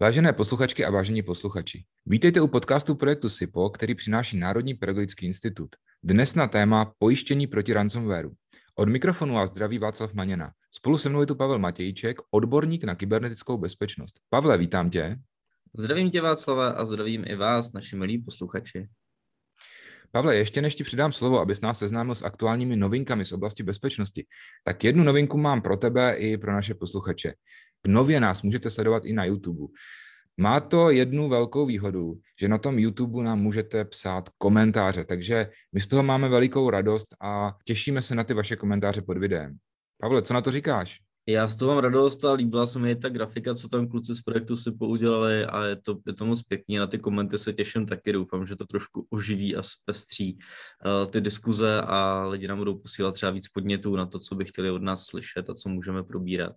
Vážené posluchačky a vážení posluchači, vítejte u podcastu projektu SIPO, který přináší Národní pedagogický institut. Dnes na téma pojištění proti ransomwareu. Od mikrofonu vás zdraví Václav Maněna. Spolu se mnou je tu Pavel Matějček, odborník na kybernetickou bezpečnost. Pavle, vítám tě. Zdravím tě Václava a zdravím i vás, naši milí posluchači. Pavle, ještě než ti přidám slovo, abys nás seznámil s aktuálními novinkami z oblasti bezpečnosti, tak jednu novinku mám pro tebe i pro naše posluchače. Nově nás můžete sledovat i na YouTube. Má to jednu velkou výhodu, že na tom YouTube nám můžete psát komentáře, takže my z toho máme velikou radost a těšíme se na ty vaše komentáře pod videem. Pavle, co na to říkáš? Já z toho mám radost a líbila se mi ta grafika, co tam kluci z projektu si poudělali a je to, je to moc pěkný. Na ty komenty se těším taky, doufám, že to trošku oživí a zpestří uh, ty diskuze a lidi nám budou posílat třeba víc podnětů na to, co by chtěli od nás slyšet a co můžeme probírat.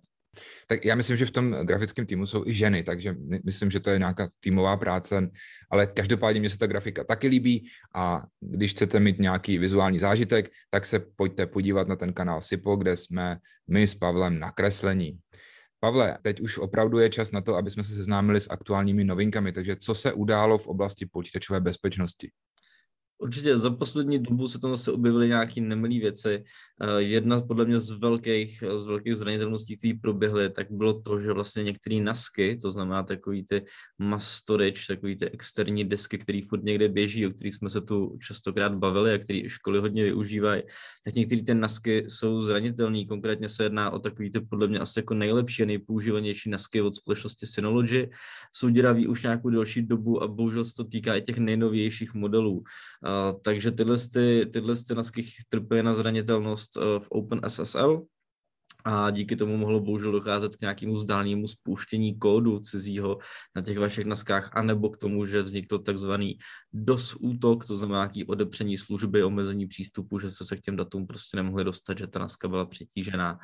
Tak já myslím, že v tom grafickém týmu jsou i ženy, takže myslím, že to je nějaká týmová práce, ale každopádně mě se ta grafika taky líbí a když chcete mít nějaký vizuální zážitek, tak se pojďte podívat na ten kanál SIPO, kde jsme my s Pavlem nakreslení. Pavle, teď už opravdu je čas na to, aby jsme se seznámili s aktuálními novinkami, takže co se událo v oblasti počítačové bezpečnosti? Určitě za poslední dobu se tam zase objevily nějaké nemilé věci. Eh, jedna podle mě z velkých, z velkých zranitelností, které proběhly, tak bylo to, že vlastně některé nasky, to znamená takový ty mass storage, takový ty externí disky, které furt někde běží, o kterých jsme se tu častokrát bavili a které školy hodně využívají, tak některé ty nasky jsou zranitelné. Konkrétně se jedná o takový ty podle mě asi jako nejlepší a nejpoužívanější nasky od společnosti Synology. Jsou děraví už nějakou delší dobu a bohužel se to týká i těch nejnovějších modelů takže tyhle, ty, tyhle ty nasky trpěly na zranitelnost uh, v OpenSSL, a díky tomu mohlo bohužel docházet k nějakému zdálnému spouštění kódu cizího na těch vašich naskách, anebo k tomu, že vznikl takzvaný DOS útok, to znamená nějaký odepření služby, omezení přístupu, že se se k těm datům prostě nemohli dostat, že ta naska byla přetížená.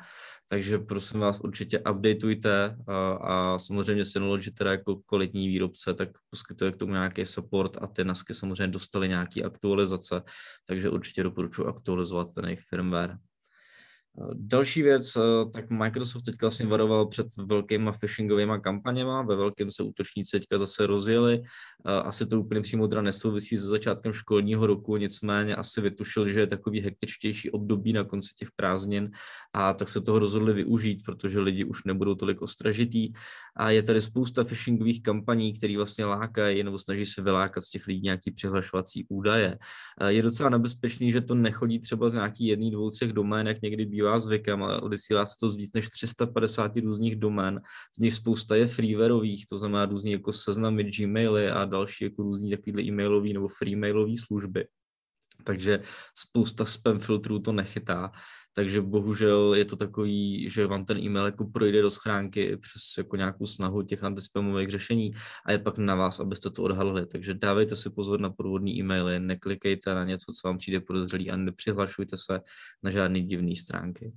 Takže prosím vás, určitě updateujte a, a samozřejmě Synology teda jako kvalitní výrobce, tak poskytuje k tomu nějaký support a ty nasky samozřejmě dostaly nějaký aktualizace, takže určitě doporučuji aktualizovat ten jejich firmware. Další věc, eh, tak Microsoft teďka vlastně varoval před velkýma phishingovými kampaněma, ve velkém se útočníci teďka zase rozjeli, eh, asi to úplně přímo teda nesouvisí se začátkem školního roku, nicméně asi vytušil, že je takový hektičtější období na konci těch prázdnin a tak se toho rozhodli využít, protože lidi už nebudou tolik ostražitý a je tady spousta phishingových kampaní, které vlastně lákají nebo snaží se vylákat z těch lidí nějaký přihlašovací údaje. Eh, je docela nebezpečný, že to nechodí třeba z nějaký jedný, dvou, třech domén, jak někdy bývá zvykem, ale odesílá se to z víc než 350 různých domén, z nich spousta je freewareových, to znamená různý jako seznamy, gmaily a další jako různý takovýhle e-mailový nebo freemailový služby. Takže spousta spam filtrů to nechytá takže bohužel je to takový, že vám ten e-mail jako projde do schránky přes jako nějakou snahu těch antispamových řešení a je pak na vás, abyste to odhalili. Takže dávejte si pozor na podvodný e-maily, neklikejte na něco, co vám přijde podezřelý a nepřihlašujte se na žádné divné stránky.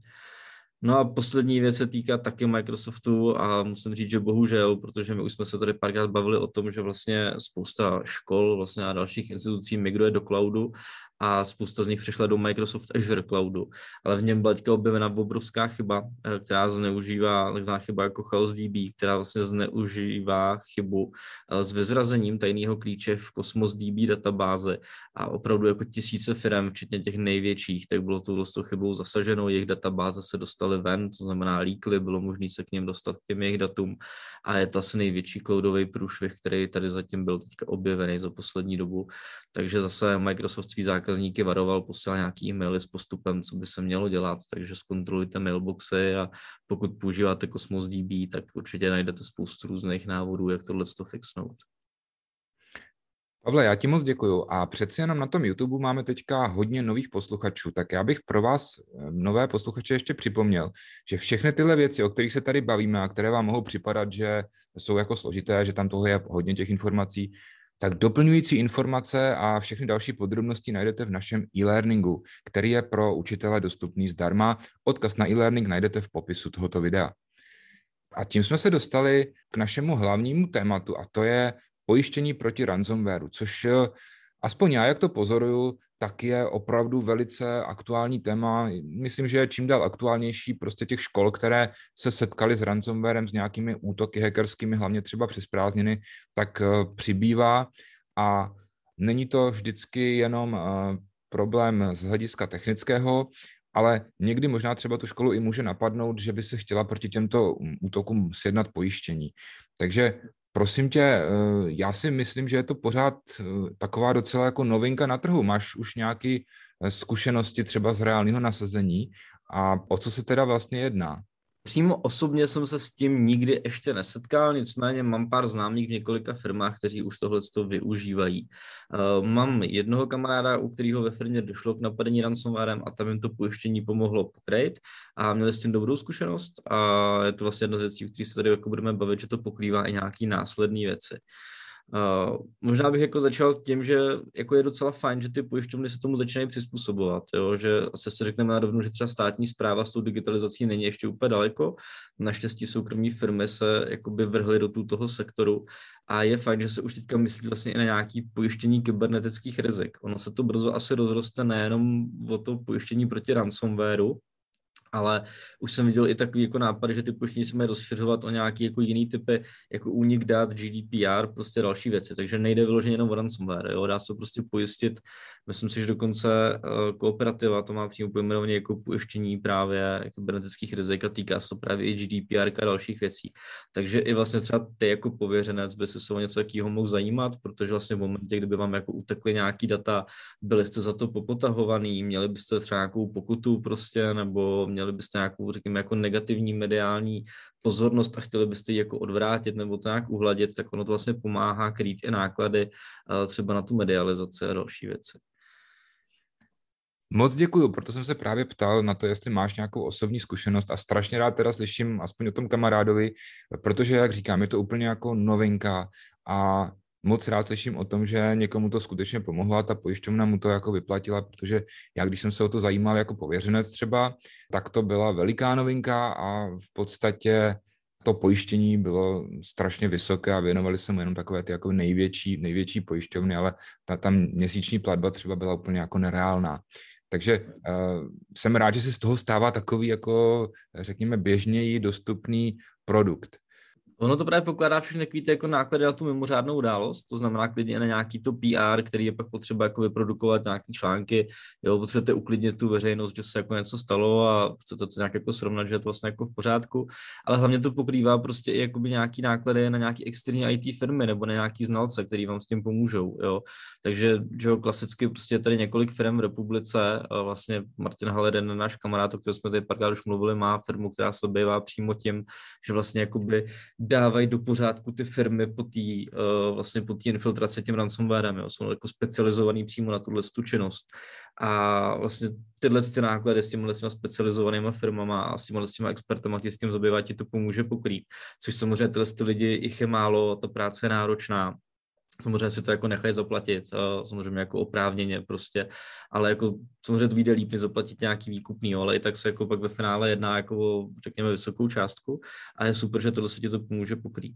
No a poslední věc se týká taky Microsoftu a musím říct, že bohužel, protože my už jsme se tady párkrát bavili o tom, že vlastně spousta škol vlastně a dalších institucí migruje do cloudu a spousta z nich přešla do Microsoft Azure Cloudu, ale v něm byla teďka objevena obrovská chyba, eh, která zneužívá, takzvaná chyba jako Chaos DB, která vlastně zneužívá chybu eh, s vyzrazením tajného klíče v Cosmos DB databáze. A opravdu jako tisíce firm, včetně těch největších, tak bylo to s chybou zasaženo, jejich databáze se dostaly ven, to znamená líkly, bylo možné se k něm dostat k těm jejich datům. A je to asi největší cloudový průšvih, který tady zatím byl teďka objevený za poslední dobu, takže zase Microsoft svý zákaz zákazníky varoval, posílal nějaký e-maily s postupem, co by se mělo dělat, takže zkontrolujte mailboxy a pokud používáte Cosmos DB, tak určitě najdete spoustu různých návodů, jak tohle to fixnout. Pavle, já ti moc děkuju a přeci jenom na tom YouTube máme teďka hodně nových posluchačů, tak já bych pro vás eh, nové posluchače ještě připomněl, že všechny tyhle věci, o kterých se tady bavíme a které vám mohou připadat, že jsou jako složité, že tam toho je hodně těch informací, tak doplňující informace a všechny další podrobnosti najdete v našem e-learningu, který je pro učitele dostupný zdarma. Odkaz na e-learning najdete v popisu tohoto videa. A tím jsme se dostali k našemu hlavnímu tématu a to je pojištění proti ransomwareu, což eh, aspoň já, jak to pozoruju, tak je opravdu velice aktuální téma. Myslím, že je čím dál aktuálnější prostě těch škol, které se setkaly s ransomwarem, s nějakými útoky hackerskými, hlavně třeba přes prázdniny, tak eh, přibývá a není to vždycky jenom eh, problém z hlediska technického, ale někdy možná třeba tu školu i může napadnout, že by se chtěla proti těmto útokům sjednat pojištění. Takže prosím tě, eh, já si myslím, že je to pořád eh, taková docela jako novinka na trhu. Máš už nějaké eh, zkušenosti třeba z reálného nasazení a o co se teda vlastně jedná? Přímo osobně jsem se s tím nikdy ještě nesetkal, nicméně mám pár známých v několika firmách, kteří už tohle využívají. Uh, mám jednoho kamaráda, u kterého ve firmě došlo k napadení ransomwarem a tam jim to pojištění pomohlo pokryt a měli s tím dobrou zkušenost a je to vlastně jedna z věcí, o kterých se tady jako budeme bavit, že to pokrývá i nějaký následné věci. Uh, možná bych jako začal tím, že jako je docela fajn, že ty pojišťovny se tomu začínají přizpůsobovat, jo? že se si řekneme na rovnu, že třeba státní zpráva s tou digitalizací není ještě úplně daleko. Naštěstí soukromí firmy se jakoby vrhly do toho sektoru a je fajn, že se už teďka myslí vlastně i na nějaký pojištění kybernetických rizik. Ono se to brzo asi rozroste nejenom o to pojištění proti ransomwareu, ale už jsem viděl i takový jako nápad, že ty se mají rozšiřovat o nějaký jako jiný typy, jako únik dat, GDPR, prostě další věci, takže nejde vyloženě jenom o ransomware, jo? dá se prostě pojistit, myslím si, že dokonce uh, kooperativa to má přímo pojmenovaně jako pojištění právě kybernetických rizik a týká se právě i GDPR a dalších věcí. Takže i vlastně třeba ty jako pověřenec by se se o něco takového mohl zajímat, protože vlastně v momentě, kdyby vám jako utekly nějaký data, byli jste za to popotahovaný, měli byste třeba nějakou pokutu prostě, nebo měli byste nějakou, řekněme, jako negativní mediální pozornost a chtěli byste ji jako odvrátit nebo to nějak uhladit, tak ono to vlastně pomáhá krýt i náklady eh, třeba na tu medializaci a další věci. Moc děkuju, proto jsem se právě ptal na to, jestli máš nějakou osobní zkušenost a strašně rád teda slyším aspoň o tom kamarádovi, protože, jak říkám, je to úplně jako novinka a moc rád slyším o tom, že někomu to skutečně pomohlo a ta pojišťovna mu to jako vyplatila, protože já, když jsem se o to zajímal jako pověřenec třeba, tak to byla veliká novinka a v podstatě to pojištění bylo strašně vysoké a věnovali se mu jenom takové ty jako největší, největší pojišťovny, ale ta tam měsíční platba třeba byla úplně jako nereálná. Takže uh, jsem rád, že se z toho stává takový jako, řekněme, běžněji dostupný produkt. Ono to právě pokládá všechny takové jako náklady na tu mimořádnou událost, to znamená klidně na nějaký to PR, který je pak potřeba jako vyprodukovat nějaký články, jo, potřebujete uklidnit tu veřejnost, že se jako něco stalo a chcete to nějak jako srovnat, že je to vlastně jako v pořádku, ale hlavně to pokrývá prostě i jakoby nějaký náklady na nějaký externí IT firmy nebo na nějaký znalce, který vám s tím pomůžou, jo. Takže, že jo, klasicky prostě je tady několik firm v republice, vlastně Martin Haleden, náš kamarád, o kterém jsme tady párkrát už mluvili, má firmu, která se obývá přímo tím, že vlastně jakoby dávají do pořádku ty firmy po té uh, vlastně po infiltraci tím ransomwarem, jo. jsou jako specializovaný přímo na tuhle činnost. A vlastně tyhle ty náklady s těmi specializovanými firmama a s těmi, s těmi expertama, ti s tím zabývat, ti to pomůže pokrýt. Což samozřejmě tyhle ty lidi, jich je málo, ta práce je náročná samozřejmě si to jako nechají zaplatit, samozřejmě jako oprávněně prostě, ale jako samozřejmě to vyjde líp, zaplatit nějaký výkupný, ale i tak se jako pak ve finále jedná jako řekněme vysokou částku a je super, že tohle se ti to pomůže pokrýt.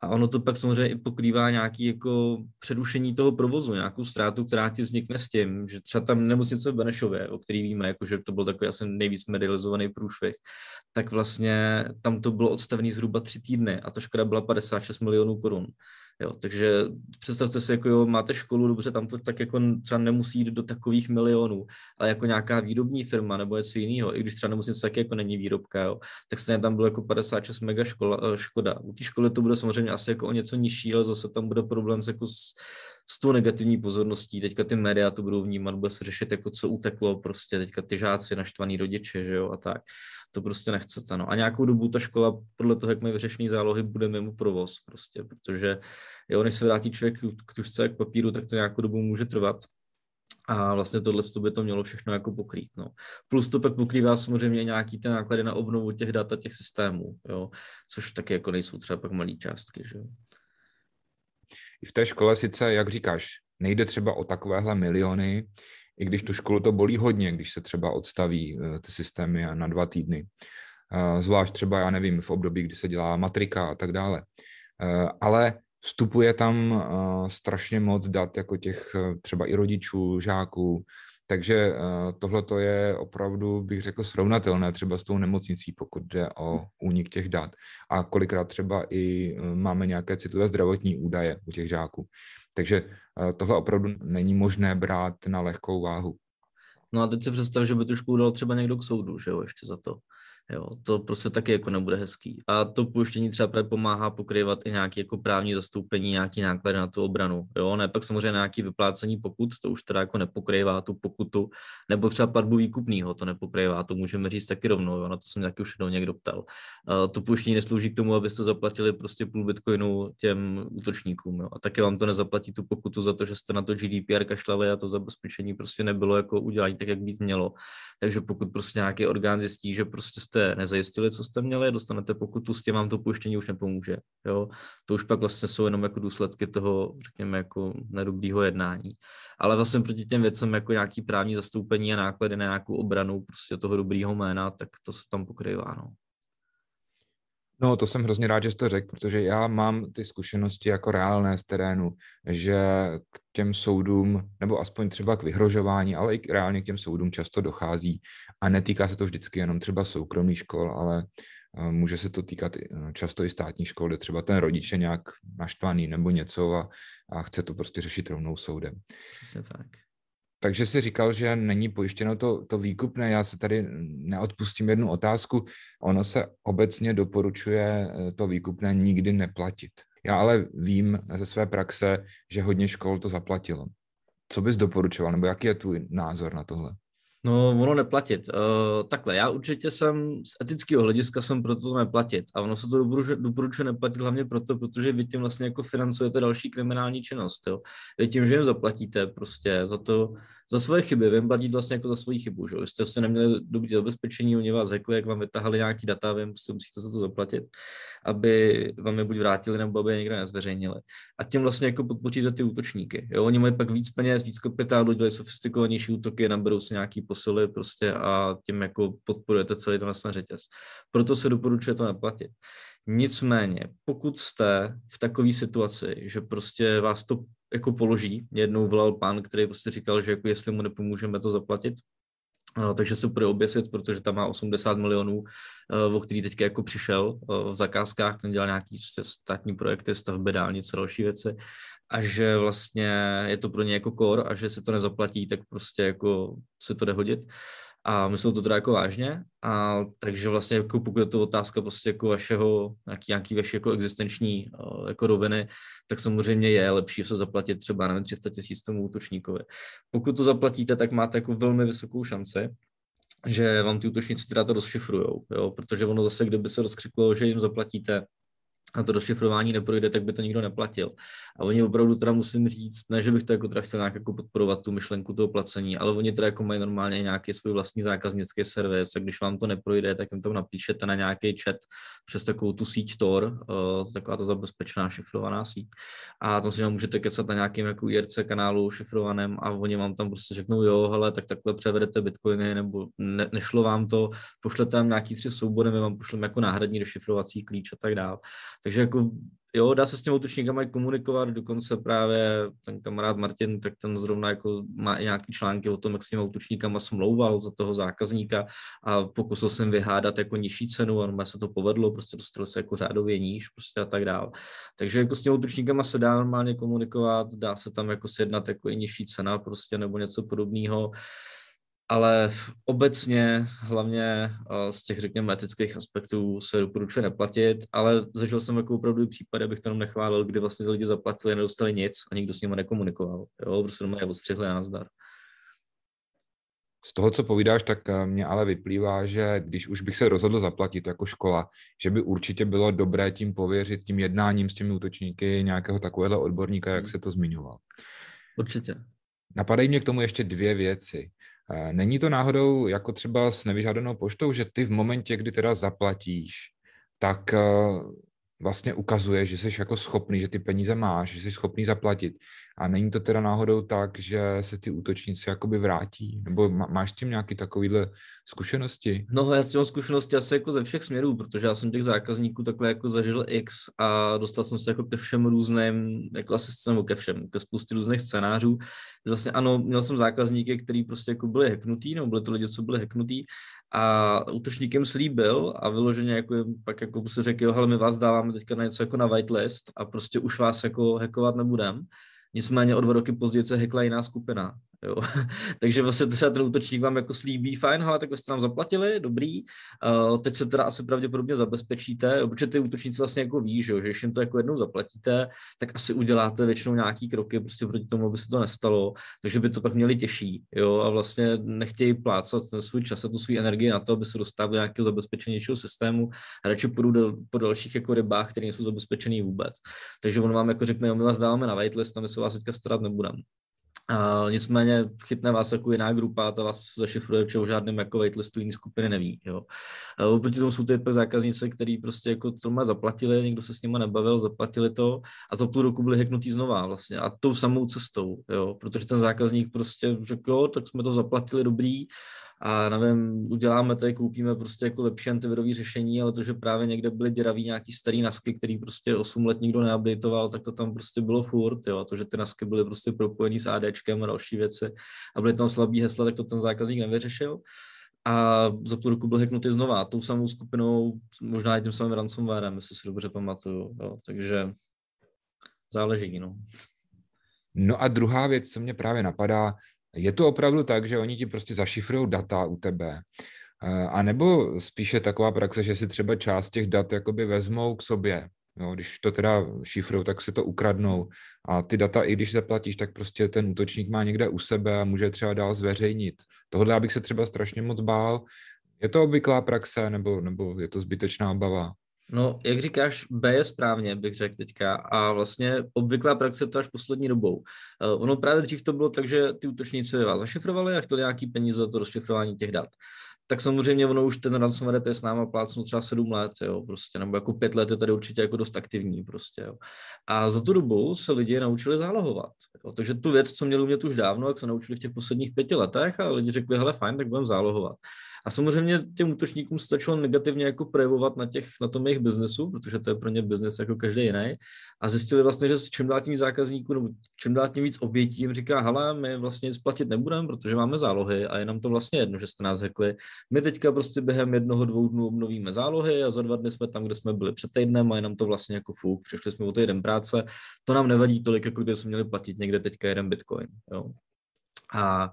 A ono to pak samozřejmě i pokrývá nějaký jako předušení toho provozu, nějakou ztrátu, která ti vznikne s tím, že třeba tam nemocnice v Benešově, o který víme, jako že to byl takový asi nejvíc medializovaný průšvih, tak vlastně tam to bylo odstavený zhruba tři týdny a ta škoda byla 56 milionů korun. Jo, takže představte si, jako jo, máte školu, dobře, tam to tak jako třeba nemusí jít do takových milionů, ale jako nějaká výrobní firma nebo něco jiného, i když třeba nemocnice taky jako není výrobka, jo, tak se tam bylo jako 56 mega škola, eh, škoda. U té školy to bude samozřejmě asi jako o něco nižší, ale zase tam bude problém jako s, s tou negativní pozorností. Teďka ty média to budou vnímat, bude se řešit, jako co uteklo, prostě teďka ty žáci, naštvaný rodiče, že jo, a tak to prostě nechcete. No. A nějakou dobu ta škola, podle toho, jak mají vyřešený zálohy, bude mimo provoz prostě, protože jo, než se vrátí člověk k tužce, k papíru, tak to nějakou dobu může trvat. A vlastně tohle by to mělo všechno jako pokrýt. No. Plus to pak pokrývá samozřejmě nějaký ty náklady na obnovu těch dat a těch systémů, jo, což taky jako nejsou třeba pak malé částky. Že? I v té škole sice, jak říkáš, nejde třeba o takovéhle miliony, i když tu školu to bolí hodně, když se třeba odstaví eh, ty systémy na dva týdny. Eh, zvlášť třeba, já nevím, v období, kdy se dělá matrika a tak dále. Eh, ale vstupuje tam strašně moc dat, jako těch třeba i rodičů, žáků, takže uh, tohle je opravdu, bych řekl, srovnatelné třeba s tou nemocnicí, pokud jde o únik těch dat. A kolikrát třeba i uh, máme nějaké citlivé zdravotní údaje u těch žáků. Takže uh, tohle opravdu není možné brát na lehkou váhu. No a teď si představ, že by tu školu dal třeba někdo k soudu, že jo, ještě za to. Jo, to prostě taky jako nebude hezký. A to pojištění třeba právě pomáhá pokrývat i nějaké jako právní zastoupení, nějaký náklady na tu obranu. Jo, ne pak samozřejmě nějaký vyplácení pokut, to už teda jako nepokrývá tu pokutu, nebo třeba platbu výkupního, to nepokrývá, to můžeme říct taky rovnou, jo, na to jsem taky už jednou někdo ptal. Uh, to pojištění neslouží k tomu, abyste zaplatili prostě půl bitcoinu těm útočníkům. Jo. A taky vám to nezaplatí tu pokutu za to, že jste na to GDPR kašlali a to zabezpečení prostě nebylo jako udělání tak, jak být mělo. Takže pokud prostě nějaký orgán zjistí, že prostě jste jste nezajistili, co jste měli, dostanete pokutu, s tím vám to pojištění už nepomůže. Jo? To už pak vlastně jsou jenom jako důsledky toho, řekněme, jako nedobrýho jednání. Ale vlastně proti těm věcem jako nějaký právní zastoupení a náklady na nějakou obranu prostě toho dobrýho jména, tak to se tam pokrývá. No. No, to jsem hrozně rád, že jsi to řekl, protože já mám ty zkušenosti jako reálné z terénu, že k těm soudům, nebo aspoň třeba k vyhrožování, ale i reálně k těm soudům často dochází. A netýká se to vždycky jenom třeba soukromých škol, ale eh, může se to týkat eh, často i státní školy, kde třeba ten rodič je nějak naštvaný nebo něco a, a chce to prostě řešit rovnou soudem. Přesně tak. Takže si říkal, že není pojištěno to, to výkupné. Já se tady neodpustím jednu otázku. Ono se obecně doporučuje eh, to výkupné nikdy neplatit. Já ale vím ze své praxe, že hodně škol to zaplatilo. Co bys doporučoval, nebo jaký je tvůj názor na tohle? No, ono neplatit. Uh, takhle, já určitě jsem z etického hlediska jsem proto to neplatit. A ono se to doporučuje, doporučuje neplatit hlavně proto, protože vy tím vlastně jako financujete další kriminální činnost. Jo. Vy tím, že jim zaplatíte prostě za to, za svoje chyby, vy jim platíte vlastně jako za svoji chybu. Že? Vy jste prostě neměli dobrý zabezpečení, oni vás řekli, jak vám vytahali nějaký data, vy prostě musíte za to zaplatit, aby vám je buď vrátili, nebo aby je někde nezveřejnili. A tím vlastně jako podpoříte ty útočníky. Jo? Oni mají pak víc peněz, víc kapitálu, dělají sofistikovanější útoky, naberou si nějaký posily prostě a tím jako podporujete celý ten vlastně řetěz. Proto se doporučuje to neplatit. Nicméně, pokud jste v takové situaci, že prostě vás to jako položí, jednou volal pán, který prostě říkal, že jako jestli mu nepomůžeme to zaplatit, takže se bude oběsit, protože tam má 80 milionů, o který teďka jako přišel v zakázkách, ten dělal nějaký prostě státní projekty, stavby dálnice, další věci a že vlastně je to pro ně jako kor a že se to nezaplatí, tak prostě jako se to jde hodit. A myslel to teda jako vážně, a takže vlastně jako pokud je to otázka prostě jako vašeho, nějaký, nějaký vaši jako existenční jako roviny, tak samozřejmě je lepší se zaplatit třeba, nevím, 300 tisíc tomu útočníkovi. Pokud to zaplatíte, tak máte jako velmi vysokou šanci, že vám ty útočníci teda to rozšifrujou, jo? protože ono zase, kdyby se rozkřiklo, že jim zaplatíte a to rozšifrování neprojde, tak by to nikdo neplatil. A oni opravdu teda musím říct, ne, že bych to jako teda chtěl nějak jako podporovat tu myšlenku toho placení, ale oni teda jako mají normálně nějaký svůj vlastní zákaznický servis a když vám to neprojde, tak jim to napíšete na nějaký chat přes takovou tu síť Tor, uh, taková to zabezpečená šifrovaná síť. A tam si vám můžete kecat na nějakým jako IRC kanálu šifrovaném a oni vám tam prostě řeknou, jo, hele, tak takhle převedete bitcoiny, nebo ne, nešlo vám to, pošlete tam nějaký tři soubory, my vám pošleme jako náhradní dešifrovací klíč a tak dále. Takže jako jo, dá se s těmi útočníkama komunikovat, dokonce právě ten kamarád Martin, tak ten zrovna jako má i nějaký články o tom, jak s těmi útočníkama smlouval za toho zákazníka a pokusil jsem vyhádat jako nižší cenu a se to povedlo, prostě dostal se jako řádově níž prostě a tak dále. Takže jako s těmi útočníkama se dá normálně komunikovat, dá se tam jako sjednat jako i nižší cena prostě nebo něco podobného ale obecně, hlavně eh, z těch, řekněme, etických aspektů se doporučuje neplatit, ale zažil jsem jako opravdu případ, abych to jenom nechválil, kdy vlastně ty lidi zaplatili a nedostali nic a nikdo s nimi nekomunikoval. Jo, prostě jenom je odstřihli a nazdar. Z toho, co povídáš, tak eh, mě ale vyplývá, že když už bych se rozhodl zaplatit jako škola, že by určitě bylo dobré tím pověřit, tím jednáním s těmi útočníky nějakého takového odborníka, jak hmm. se to zmiňoval. Určitě. Napadají mě k tomu ještě dvě věci. Není to náhodou jako třeba s nevyžádanou poštou, že ty v momentě, kdy teda zaplatíš, tak eh, vlastně ukazuje, že jsi jako schopný, že ty peníze máš, že jsi schopný zaplatit. A není to teda náhodou tak, že se ty útočníci jakoby vrátí? Nebo máš s tím nějaký takovýhle zkušenosti? No já s tím zkušenosti asi jako ze všech směrů, protože já jsem těch zákazníků takhle jako zažil x a dostal jsem se jako ke všem různým, jako asi nebo ke všem, ke spoustě různých scénářů. Vlastně ano, měl jsem zákazníky, který prostě jako byli hacknutý, nebo byly to lidi, co byli hacknutý a útočníkem slíbil a vyloženě jako pak jako se řekl, jo, hele, my vás dáváme teďka na něco jako na whitelist a prostě už vás jako hackovat nebudem. Nicméně o dva roky později se hackla jiná skupina Jo. Takže vlastně třeba ten útočník vám jako slíbí, fajn, ale tak jste nám zaplatili, dobrý, uh, teď se teda asi pravděpodobně zabezpečíte, protože ty útočníci vlastně jako ví, že, jo, že když jim to jako jednou zaplatíte, tak asi uděláte většinou nějaký kroky prostě proti tomu, aby se to nestalo, takže by to pak měli těžší, jo, a vlastně nechtějí plácat ten svůj čas a tu svou energii na to, aby se dostali do nějakého zabezpečenějšího systému a radši půjdu po dalších jako rybách, které nejsou zabezpečený vůbec. Takže on vám jako řekne, jo, my vás dáváme na whitelist a my se vás teďka starat nebudeme. Uh, nicméně chytne vás jako jiná grupa, ta vás zašifruje, že o žádném jako waitlistu jiný skupiny neví. Jo. Oproti tomu jsou ty zákazníci, který prostě jako to má zaplatili, nikdo se s nimi nebavil, zaplatili to a za půl roku byli heknutí znova vlastně a tou samou cestou, jo, protože ten zákazník prostě řekl, jo, tak jsme to zaplatili dobrý, a nevím, uděláme to, koupíme prostě jako lepší antivirový řešení, ale to, že právě někde byly děravý nějaký starý nasky, který prostě 8 let nikdo neupdateoval, tak to tam prostě bylo furt, jo, a to, že ty nasky byly prostě propojený s ADčkem a další věci a byly tam slabý hesla, tak to ten zákazník nevyřešil. A za půl roku byl hacknutý znova, tou samou skupinou, možná i tím samým ransomwarem, jestli si dobře pamatuju, jo, takže záleží, no. No a druhá věc, co mě právě napadá, je to opravdu tak, že oni ti prostě zašifrují data u tebe? Eh, a nebo spíše taková praxe, že si třeba část těch dat jakoby vezmou k sobě. Jo, když to teda šifrou, tak si to ukradnou. A ty data, i když zaplatíš, tak prostě ten útočník má někde u sebe a může třeba dál zveřejnit. Tohle abych se třeba strašně moc bál. Je to obvyklá praxe, nebo, nebo je to zbytečná obava? No, jak říkáš, B je správně, bych řekl teďka. A vlastně obvyklá praxe to až poslední dobou. Uh, ono právě dřív to bylo tak, že ty útočníci vás zašifrovali a chtěli nějaký peníze za to rozšifrování těch dat. Tak samozřejmě ono už ten ransomware je s náma plácnu třeba sedm let, jo, prostě, nebo jako pět let je tady určitě jako dost aktivní, prostě, jo. A za tu dobu se lidi naučili zálohovat, jo. takže tu věc, co měli umět už dávno, jak se naučili v těch posledních pěti letech a lidi řekli, hele, fajn, tak budeme zálohovat. A samozřejmě těm útočníkům stačilo negativně jako projevovat na, těch, na tom jejich biznesu, protože to je pro ně biznes jako každý jiný. A zjistili vlastně, že čím dál tím zákazníků nebo čím dál tím víc obětí jim říká, hele, my vlastně nic platit nebudeme, protože máme zálohy a je nám to vlastně jedno, že jste nás řekli. My teďka prostě během jednoho, dvou dnů obnovíme zálohy a za dva dny jsme tam, kde jsme byli před týdnem a je nám to vlastně jako fuk, přišli jsme o týden práce. To nám nevadí tolik, jako kdyby jsme měli platit někde teďka jeden bitcoin. Jo. A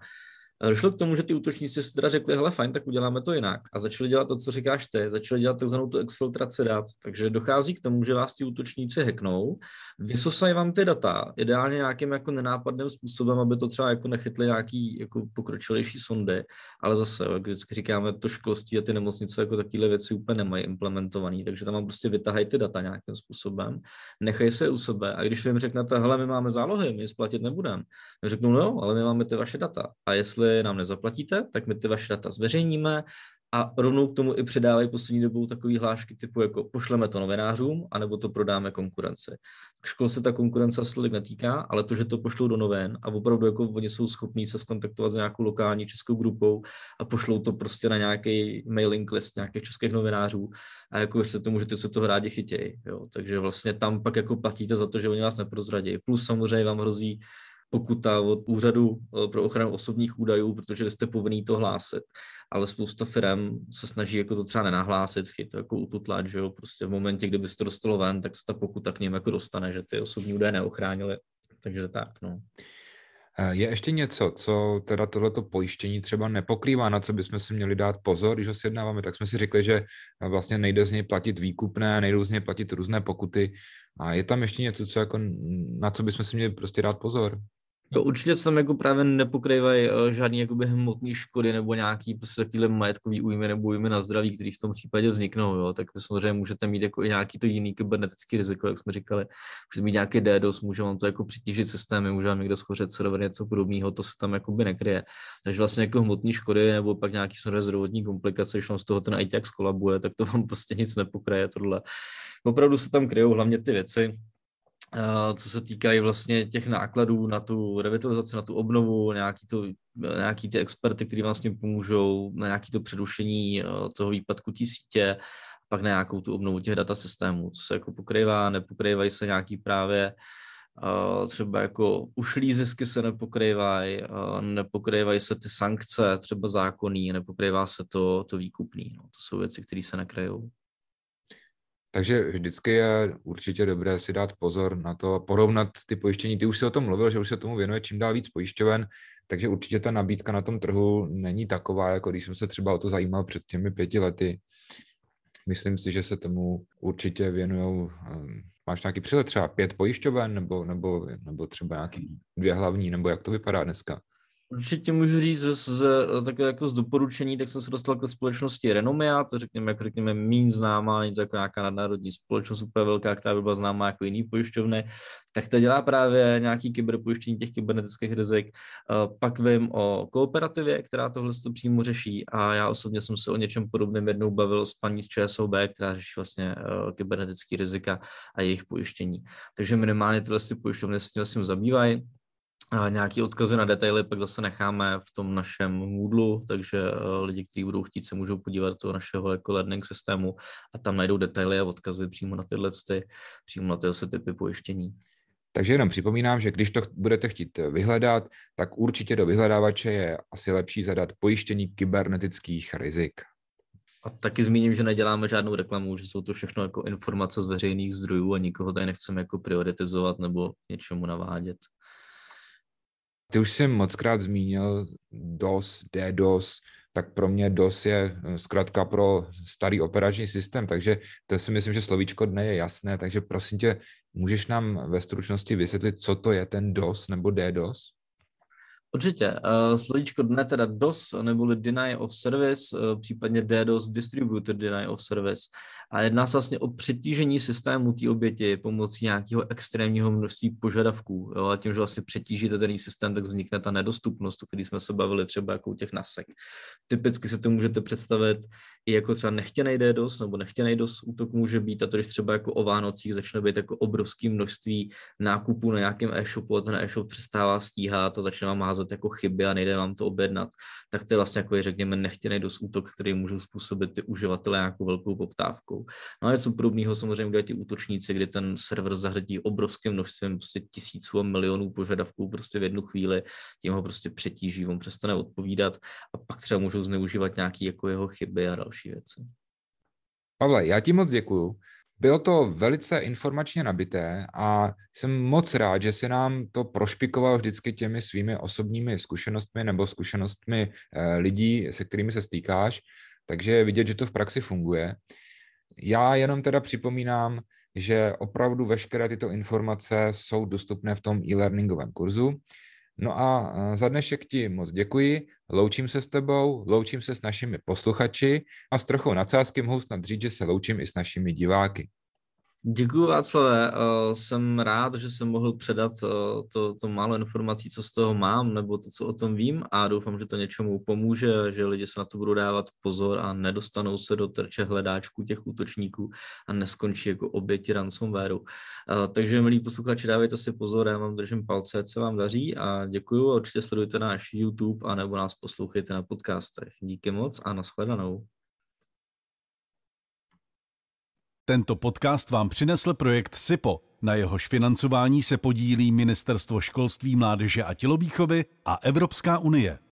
došlo k tomu, že ty útočníci si teda řekli, hele fajn, tak uděláme to jinak. A začali dělat to, co říkáš ty, začali dělat takzvanou tu exfiltraci dat. Takže dochází k tomu, že vás ty útočníci hacknou, vysosají vám ty data, ideálně nějakým jako nenápadným způsobem, aby to třeba jako nechytli nějaký jako pokročilejší sondy, ale zase, jak vždycky říkáme, to školství a ty nemocnice jako takovéhle věci úplně nemají implementované, takže tam vám prostě vytahají ty data nějakým způsobem, nechají se u sebe a když vy jim řeknete, hele, my máme zálohy, my splatit nebudeme, řeknou, no jo, ale my máme ty vaše data. A jestli nám nezaplatíte, tak my ty vaše data zveřejníme a rovnou k tomu i předávají poslední dobou takové hlášky typu jako pošleme to novinářům, anebo to prodáme konkurenci. Tak škol se ta konkurence slolik netýká, ale to, že to pošlou do novin a opravdu jako oni jsou schopní se skontaktovat s nějakou lokální českou grupou a pošlou to prostě na nějaký mailing list nějakých českých novinářů a jako věřte tomu, že ty se toho rádi chytějí. Takže vlastně tam pak jako platíte za to, že oni vás neprozradí. Plus samozřejmě vám hrozí pokuta od úřadu eh, pro ochranu osobních údajů, protože jste povinný to hlásit. Ale spousta firm se snaží jako to třeba nenahlásit, to jako ututlat, že jo, prostě v momentě, kdyby se to dostalo ven, tak se ta pokuta k ním jako dostane, že ty osobní údaje neochránili. Takže tak, no. Eh, je ještě něco, co teda tohleto pojištění třeba nepokrývá, na co bychom si měli dát pozor, když ho sjednáváme, tak jsme si řekli, že vlastně nejde z něj platit výkupné, nejde z něj platit různé pokuty. A je tam ještě něco, co jako, na co bychom si měli prostě dát pozor? Jo, určitě se tam jako právě nepokrývají uh, žádný jakoby hmotný škody nebo nějaký prostě takovýhle majetkový újmy nebo újmy na zdraví, který v tom případě vzniknou, jo. tak vy samozřejmě můžete mít jako i nějaký to jiný kybernetický riziko, jak jsme říkali, můžete mít nějaký DDoS, může vám to jako přitížit systémy, může vám někde schořet server, něco podobného, to se tam jakoby nekryje. Takže vlastně jako hmotný škody nebo pak nějaký samozřejmě zdravotní komplikace, když vám z toho ten IT jak skolabuje, tak to vám prostě nic nepokryje tohle. Opravdu se tam kryjou hlavně ty věci, co se týkají vlastně těch nákladů na tu revitalizaci, na tu obnovu, nějaký, to, nějaký ty experty, kteří vlastně pomůžou na nějaké to předušení eh, toho výpadku té sítě, pak na nějakou tu obnovu těch datasystémů, co se jako pokrývá, nepokrývají se nějaký právě eh, třeba jako ušlý zisky se nepokrývají, eh, nepokrývají se ty sankce, třeba zákonný, nepokrývá se to, to výkupný. No. To jsou věci, které se nekryjou. Takže vždycky je určitě dobré si dát pozor na to, porovnat ty pojištění. Ty už si o tom mluvil, že už se tomu věnuje čím dál víc pojišťoven, takže určitě ta nabídka na tom trhu není taková, jako když jsem se třeba o to zajímal před těmi pěti lety. Myslím si, že se tomu určitě věnují. Ehm, máš nějaký přehled třeba pět pojišťoven nebo, nebo, nebo třeba nějaký dvě hlavní, nebo jak to vypadá dneska? Určitě můžu říct, z, z, takové jako z doporučení, tak jsem se dostal k společnosti Renomia, to řekněme, jako řekněme, méně známá, není to jako nějaká nadnárodní společnost úplně velká, která by byla známá jako jiný pojišťovny, tak to dělá právě nějaký kyberpojištění těch kybernetických rizik. Pak vím o kooperativě, která tohle to přímo řeší a já osobně jsem se o něčem podobném jednou bavil s paní z ČSOB, která řeší vlastně kybernetické rizika a jejich pojištění. Takže minimálně tyhle pojišťovny se tím zabývají a nějaký odkazy na detaily pak zase necháme v tom našem Moodlu, takže eh, lidi, kteří budou chtít, se můžou podívat do našeho jako learning systému a tam najdou detaily a odkazy přímo na tyhle ty, přímo na tyhle typy pojištění. Takže jenom připomínám, že když to budete chtít vyhledat, tak určitě do vyhledávače je asi lepší zadat pojištění kybernetických rizik. A taky zmíním, že neděláme žádnou reklamu, že jsou to všechno jako informace z veřejných zdrojů a nikoho tady nechceme jako prioritizovat nebo něčemu navádět. Ty už jsi moc krát zmínil DOS, DDoS, tak pro mě DOS je eh, zkrátka pro starý operační systém, takže to si myslím, že slovíčko dne je jasné, takže prosím tě, můžeš nám ve stručnosti vysvětlit, co to je ten DOS nebo DDoS? Určitě. Uh, slovíčko dne teda DOS, neboli Deny of Service, uh, případně DDoS, Distributed Deny of Service. A jedná se vlastně o přetížení systému té oběti pomocí nějakého extrémního množství požadavků. Jo? A tím, že vlastně přetížíte ten systém, tak vznikne ta nedostupnost, o které jsme se bavili třeba jako u těch nasek. Typicky si to můžete představit i jako třeba nechtěný DDoS nebo nechtěný DOS útok může být a to, když třeba jako o Vánocích začne být jako obrovské množství nákupů na nějakém e-shopu a ten e-shop přestává stíhat a začne vám házet jako chyby a nejde vám to objednat, tak to je vlastně jako, řekněme, nechtěný DOS útok, který můžou způsobit ty uživatele nějakou velkou poptávkou. No a něco podobného samozřejmě udělají ti útočníci, kdy ten server zahradí obrovským množstvím prostě tisíců a milionů požadavků prostě v jednu chvíli, tím ho prostě přetíží, on přestane odpovídat a pak třeba můžou zneužívat nějaké jako jeho chyby a další věci. Pavle, já ti moc děkuju. Bylo to velice informačně nabité a jsem moc rád, že se nám to prošpikoval vždycky těmi svými osobními zkušenostmi nebo zkušenostmi eh, lidí, se kterými se stýkáš, takže vidět, že to v praxi funguje. Já jenom teda připomínám, že opravdu veškeré tyto informace jsou dostupné v tom e-learningovém kurzu. No a za dnešek ti moc děkuji, loučím se s tebou, loučím se s našimi posluchači a s trochou nadsázky mohu snad říct, že se loučím i s našimi diváky. Děkuji Václavé, uh, jsem rád, že jsem mohl předat uh, to, to málo informací, co z toho mám, nebo to, co o tom vím a doufám, že to něčemu pomůže, že lidi se na to budou dávat pozor a nedostanou se do terče hledáčku těch útočníků a neskončí jako oběti ransomwareu. Uh, takže milí posluchači, dávejte si pozor, já vám držím palce, co vám daří a děkuji a určitě sledujte náš YouTube a nebo nás poslouchejte na podcastech. Díky moc a nashledanou. Tento podcast vám přinesl projekt SIPO. Na jehož financování se podílí Ministerstvo školství, mládeže a tělovýchovy a Evropská unie.